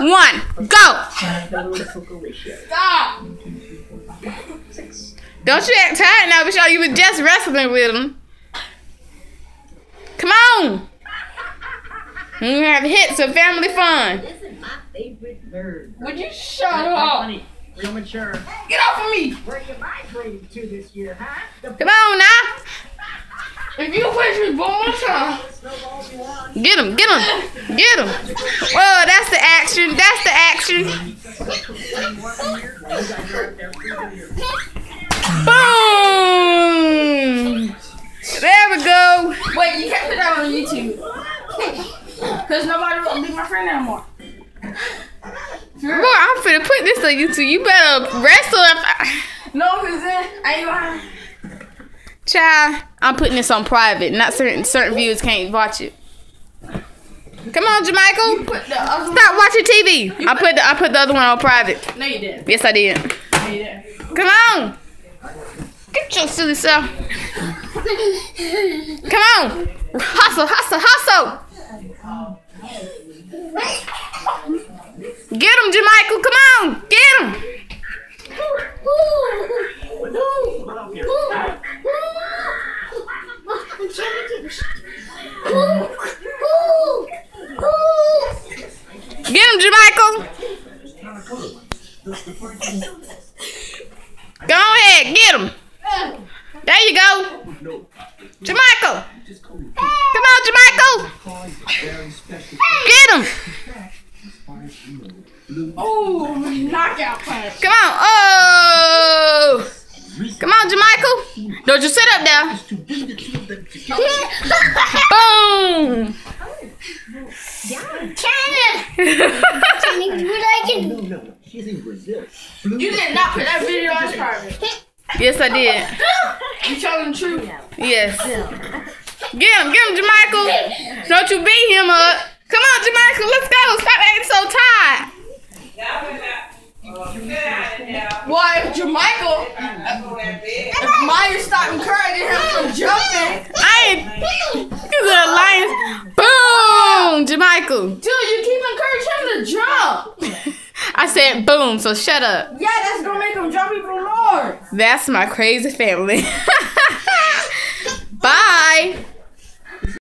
one, go. Stop. Don't you act tired now, Michelle. You were just wrestling with him. Come on. We have hits of family fun. This is my favorite bird. Would you shut up? Real mature. Get off of me. Where you migrated to this year, huh? The Come on now. If you push me one more time. snowballs you want. Get him, get him, get him. Whoa, that's the action. That's the action. Boom. There we go. Wait, you can't put that on YouTube. Because nobody will be my friend anymore. Boy, I'm finna put this on YouTube. You better wrestle. If I... No, because then I ain't gonna. Child, I'm putting this on private. Not certain certain viewers can't watch it. Come on, Jamichael. Stop watching TV. I put the, I put the other one on private. No, you didn't. Yes, I did. No, you didn't. Come on. Get your silly self. Come on. Hustle, hustle, hustle. Get him, Jamichael. Come on. Get him. Get him, Jamichael. Go ahead, get him. There you go. Jamichael. Come on, Jamichael. Get him. Oh, knockout punch. Come on. Oh. Come on, Jamichael. Don't you sit up there. Boom. No, no, no. She's in Brazil. You did not put that video on private. yes, I did. You telling the truth. Yes. Get him, get him, Jamichael. Don't you beat him up. Come on, Jamichael, let's go. Stop acting so tired. Well, if Jermichael, if Maya stopped encouraging him from jumping, I ain't. You little lion. Boom, Jamichael. dude, you keep encouraging him to jump. I said boom, so shut up. Yeah, that's gonna make them jump even more. That's my crazy family. Bye.